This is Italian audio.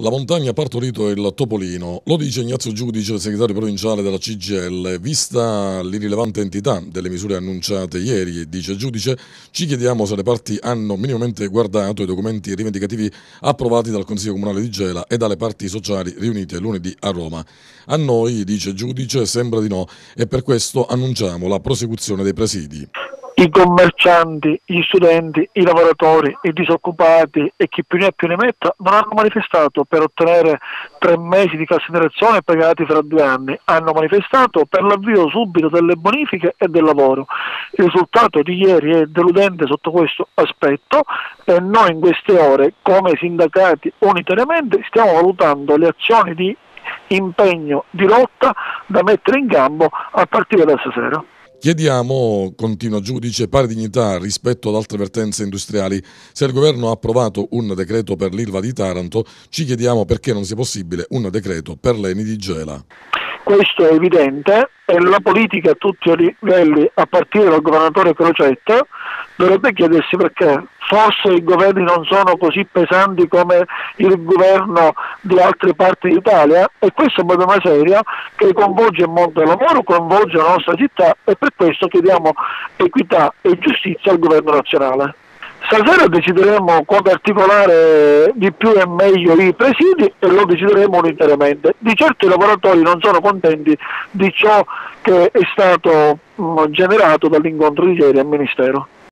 La montagna ha partorito il topolino, lo dice Ignazio Giudice, segretario provinciale della CGL. Vista l'irrilevante entità delle misure annunciate ieri, dice Giudice, ci chiediamo se le parti hanno minimamente guardato i documenti rivendicativi approvati dal Consiglio Comunale di Gela e dalle parti sociali riunite lunedì a Roma. A noi, dice Giudice, sembra di no e per questo annunciamo la prosecuzione dei presidi i commercianti, gli studenti, i lavoratori, i disoccupati e chi più ne ha più ne metta non hanno manifestato per ottenere tre mesi di cassa integrazione pagati fra due anni, hanno manifestato per l'avvio subito delle bonifiche e del lavoro. Il risultato di ieri è deludente sotto questo aspetto e noi in queste ore come sindacati unitariamente stiamo valutando le azioni di impegno, di lotta da mettere in campo a partire da stasera. Chiediamo, continua giudice, pari dignità rispetto ad altre vertenze industriali. Se il governo ha approvato un decreto per l'Ilva di Taranto, ci chiediamo perché non sia possibile un decreto per l'Eni di Gela. Questo è evidente e la politica a tutti i livelli, a partire dal governatore Crocetta, dovrebbe chiedersi perché forse i governi non sono così pesanti come il governo di altre parti d'Italia e questo è un problema serio che coinvolge il mondo del lavoro, coinvolge la nostra città e per questo chiediamo equità e giustizia al governo nazionale. Stasera decideremo come articolare di più e meglio i presidi e lo decideremo unitariamente. Di certo i lavoratori non sono contenti di ciò che è stato generato dall'incontro di ieri al Ministero.